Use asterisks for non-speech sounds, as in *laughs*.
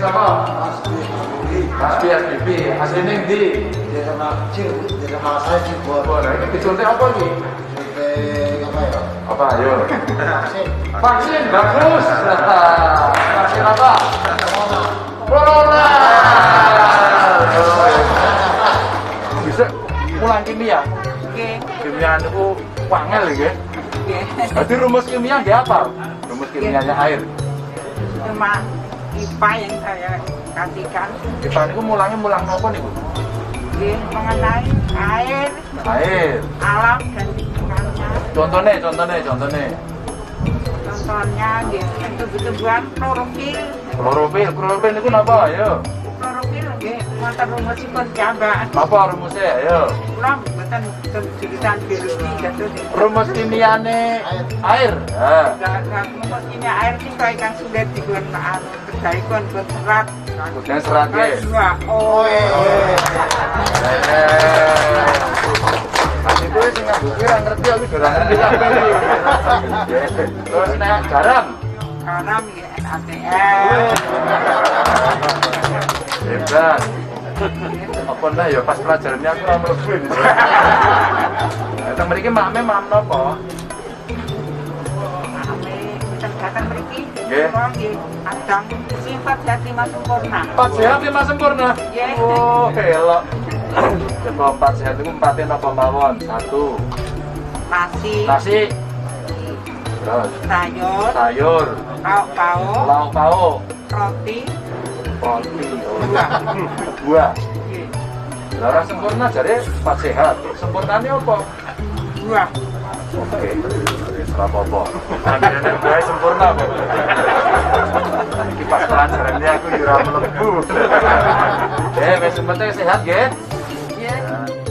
sapa? Asli, asli. Mas Bi SBB. Asline ndi? Desa Nakcil, desa Masai, Cibor. Boleh, ini disuntik apa iki? Suntik apa ya? Apa ayo? Vaksin. Vaksin bagus. Vaksin apa? Corona. Corona. Bisa mulang kimia. Oke, Kimia niku wangel nggih. oke. Berarti rumus kimia nggih apa? Rumus kimianya air. Cuma IPA yang saya kasihkan Kita niku mulangnya mulang napa niku? Oke, mengenai air, Air. alam dan lingkungannya. Contohnya, contohnya, contohnya. Contohnya, gitu, tumbuh-tumbuhan klorofil. Klorofil, klorofil niku napa? Ayo. Nggih, wonten rumusipun piyambak. Napa rumusnya? Ayo. Kula mboten jurusan biologi jatuh nih. Rumus kimiane air. Ha. Rumus ini air kan sudah berdaikon. Dan serat nggih. Dua, oh, sing nganggo kuwi ora ngerti aku ora ngerti kabeh iki. Terus nek garam. garam ya NaCl. Hebat. Apa nah ya pas pelajarannya aku ora mlebu. Teng *laughs* mriki makme mam napa? Nggih. adang sifat jati mas sempurna. Empat sehat lima sempurna. Nggih. Oh, elok. Coba empat sehat itu empatin apa mawon? Satu. Nasi, Nasi. Terus sayur, sayur, pauk-pauk, lauk pauk, roti, Buah. nggih, Lah ora sempurna jare empat sehat. Sempurnane apa? buah. Oke, apa-apa. Andene buah sempurna kok. Iki pas pelajarannya aku yo ora mlebu. Eh, wis penting sehat, nggih. Nggih.